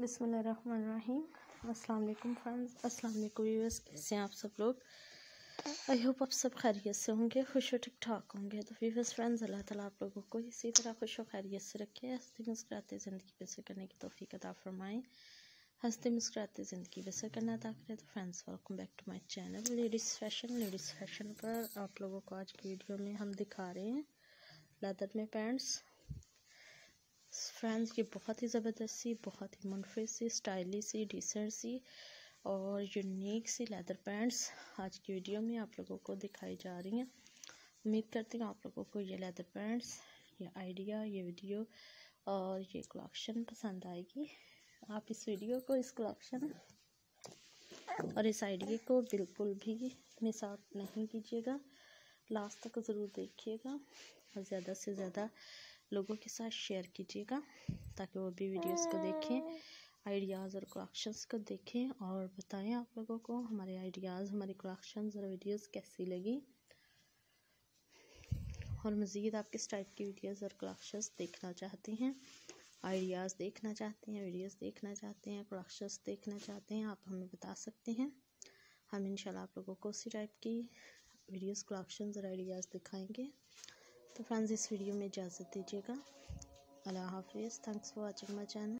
बिसमीम वालेकुम फ्रेंड्स अस्सलाम वालेकुम व्यूअर्स, कैसे हैं आप सब लोग? आई होप आप सब खैरियत से होंगे, खुश और ठीक ठाक होंगे। तो व्यूअर्स, फ्रेंड्स, अल्लाह ताला आप लोगों को इसी तरह खुश और खैरियत से रखे, हँसते मुस्कुराते ज़िंदगी बसर करने की तोफ़ी अदा फरमाएँ। हँसते मुस्कुराते ज़िंदगी बसर करना अदा करें। तो friends welcome back to my channel ladies fashion ladies fashion पर आप लोगों को आज की वीडियो में हम दिखा रहे हैं लेदर में पैंट्स फ्रेंड्स ये बहुत ही ज़बरदस्त सी, बहुत ही मुनफे सी स्टाइली सी डिसेंट सी और यूनिक सी लेदर पैंट्स आज की वीडियो में आप लोगों को दिखाई जा रही हैं। उम्मीद करती हूँ आप लोगों को ये लेदर पैंट्स ये आइडिया ये वीडियो और ये कलेक्शन पसंद आएगी। आप इस वीडियो को, इस कलेक्शन और इस आइडिया को बिल्कुल भी मिस आउट नहीं कीजिएगा। लास्ट तक ज़रूर देखिएगा और ज़्यादा से ज़्यादा लोगों के साथ शेयर कीजिएगा ताकि वो भी वीडियोस को देखें आइडियाज़ और कलेक्शंस को देखें और बताएँ आप लोगों को हमारे आइडियाज़ हमारी कलेक्शंस और वीडियोस कैसी लगी। और मज़ीद आप किस टाइप की वीडियोस और कलेक्शंस देखना चाहते हैं? आइडियाज़ देखना चाहते हैं वीडियोस देखना चाहते हैं कलेक्शंस देखना चाहते हैं, आप हमें बता सकते हैं। हम इंशाल्लाह आप लोगों को उसी टाइप की वीडियोस कलेक्शंस और आइडियाज़ दिखाएँगे। तो फ्रेंड्स इस वीडियो में इजाज़त दीजिएगा। अल्लाह हाफिज़। Thanks for watching my channel